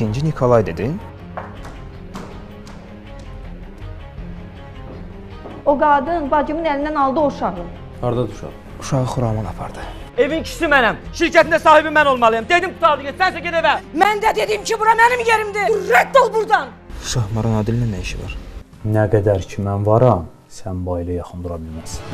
İkinci Nikolay dedin? O qadın bacımın əlindən aldı o uşağı. Hardadır uşaq? Uşağı Xuraman apardı. Evin kişisi mənəm. Şirkətin də sahibi mən olmalıyam. Dedim qutardı get. Sənsə get evə. Mən də dedim ki, bura mənim yerimdir. Rədd ol burdan. Şahmaran Adillə nə işi var? Nə qədər ki mən varam, sən bu ailə yaxın dura bilməzsən.